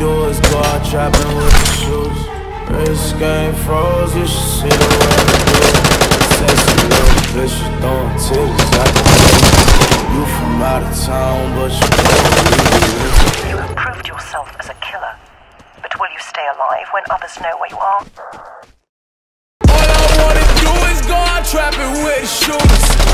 All I wanna do is go out trapping with the shoes. Wrist game froze, you should see the way I do it. Sexy little bitch, you throwing titties, I can You from out of town, but you You have proved yourself as a killer. But will you stay alive when others know where you are? All I wanna do is go out trapping with the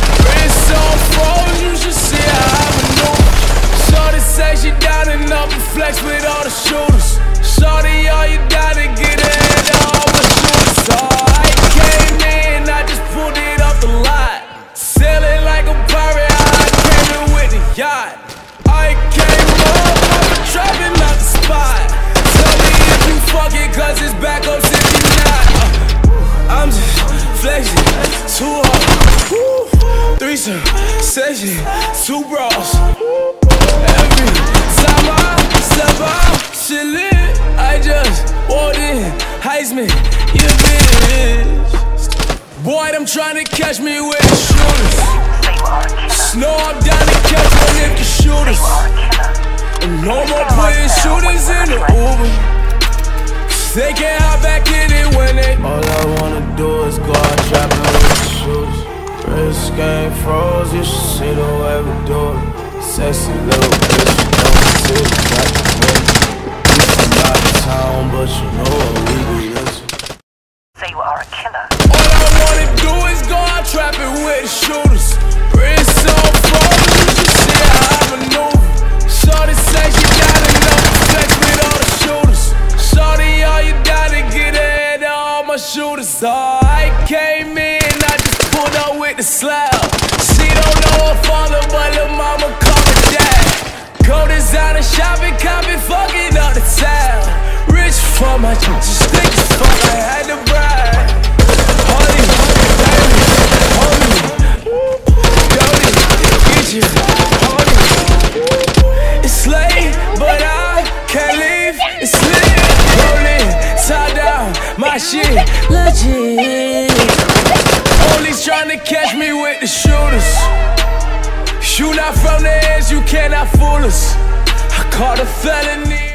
yacht. I came up, trapping out the spot. Tell me if you fuck it, cause it's back up since you not. Uh, I'm just flexing, too hard. Woo. Threesome, session, two bras. Every time I step out, shit lit. I just walked in, Heisman, you bitch. Boy, them trying to catch me with shooters. Say you are a killer. Snow I'm down to catch one if you shooters. You are a killer. And no more putting shooters in the Uber. They can't hop back in it when they. All I wanna do is go out trapping with the shoes. Wrist game froze, you should see the way we do it. Sexy little bitch, you know it's it, got the way. You from out of town, but you know what we do this. Say you are a killer. All I wanna do is go out trapping with the shooters. Shooters. I came in, I just pulled up with the slab. She don't know her father, but her mama call me dad. Go designer shopping, copy, fucking up the town. Rich for my just think fuck, I had to brag. Holy, baby, holy, dirty, get you, holy. It's shit legit. Police trying to catch me with the shooters. You not from the edge, you cannot fool us. I caught a felony.